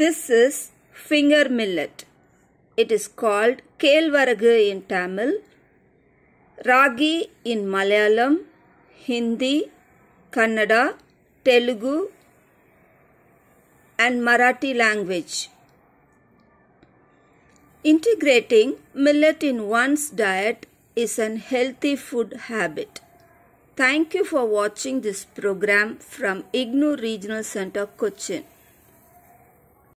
This is finger millet. It is called Kelvaragu in Tamil, Ragi in Malayalam, Hindi, Kannada, Telugu, and Marathi language. Integrating millet in one's diet is an healthy food habit. Thank you for watching this program from IGNOU Regional Center, Cochin.